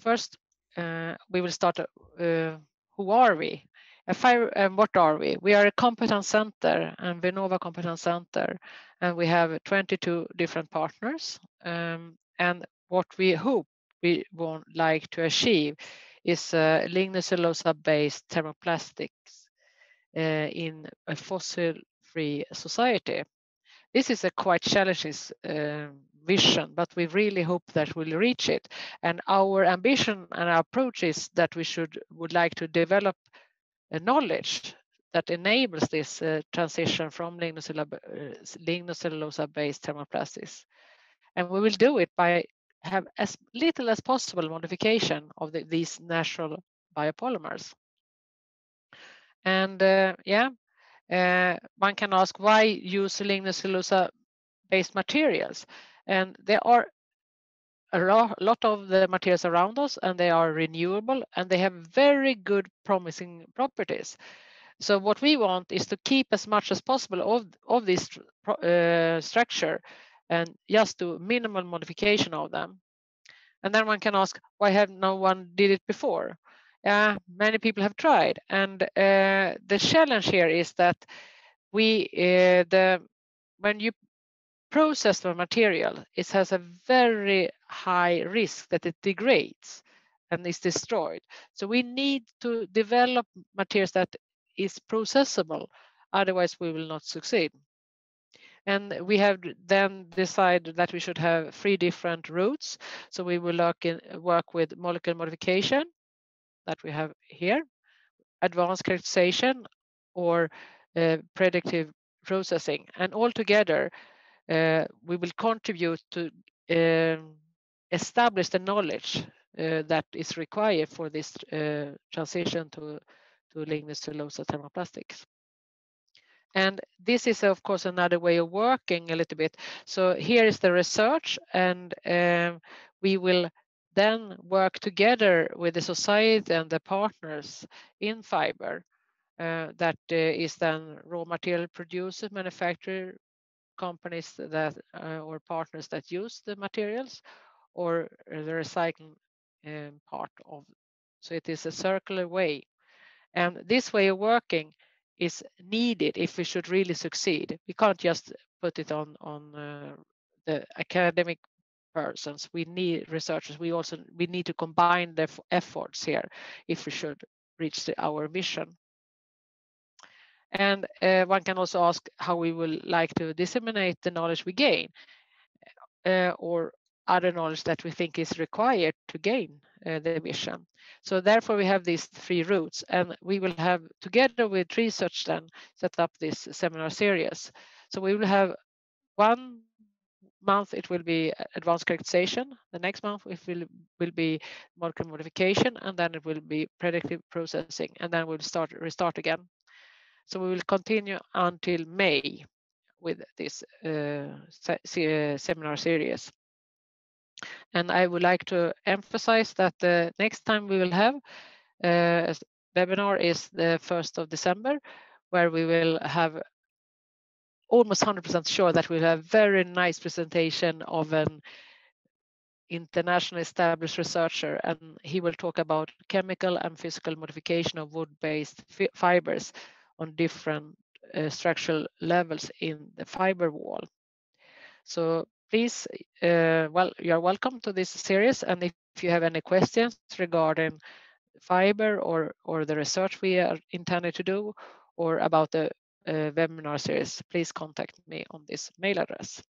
first, uh, we will start. Uh, who are we? FibRe, um, what are we? We are a competence center and Vinnova competence center, and we have 22 different partners. Um, and what we hope we would like to achieve is uh, lignocellulose-based thermoplastics uh, in a fossil-free society. This is a quite challenging uh, vision, but we really hope that we'll reach it. And our ambition and our approach is that we should would like to develop a knowledge that enables this uh, transition from lignocellulose-based thermoplastics. And we will do it by have as little as possible modification of the, these natural biopolymers. And uh, yeah, uh, one can ask why use lignocellulose-based materials? And there are a lot of the materials around us and they are renewable and they have very good promising properties. So what we want is to keep as much as possible of, of this uh, structure and just do minimal modification of them. And then one can ask, why have no one did it before? Yeah, many people have tried. And uh, the challenge here is that we, uh, the when you process the material, it has a very high risk that it degrades and is destroyed. So we need to develop materials that is processable, otherwise we will not succeed. And we have then decided that we should have three different routes. So we will work, in, work with molecular modification that we have here, advanced characterization or uh, predictive processing. And altogether, we will contribute to uh, establish the knowledge uh, that is required for this uh, transition to, to lignocellulose thermoplastics. And this is, of course, another way of working a little bit. So here is the research, and um, we will then work together with the society and the partners in FibRe. Uh, that uh, is then raw material producer, manufacturer companies that uh, or partners that use the materials, or the recycling um, part of. So it is a circular way, and this way of working is needed if we should really succeed. We can't just put it on on uh, the academic persons. We need researchers. We also we need to combine the efforts here if we should reach the, our mission. And uh, one can also ask how we will like to disseminate the knowledge we gain uh, or other knowledge that we think is required to gain uh, the mission. So therefore we have these three routes and we will have together with Treesearch then set up this seminar series. So we will have one month it will be advanced characterization. The next month it will, will be molecular modification and then it will be predictive processing and then we'll start restart again. So we will continue until May with this uh, se seminar series. And I would like to emphasize that the next time we will have a uh, webinar is the 1st of December, where we will have almost 100% sure that we'll have very nice presentation of an internationally established researcher and he will talk about chemical and physical modification of wood-based fibers on different uh, structural levels in the FibRe wall. So please, uh, well, you're welcome to this series. And if you have any questions regarding fiber or, or the research we are intended to do or about the uh, webinar series, please contact me on this mail address.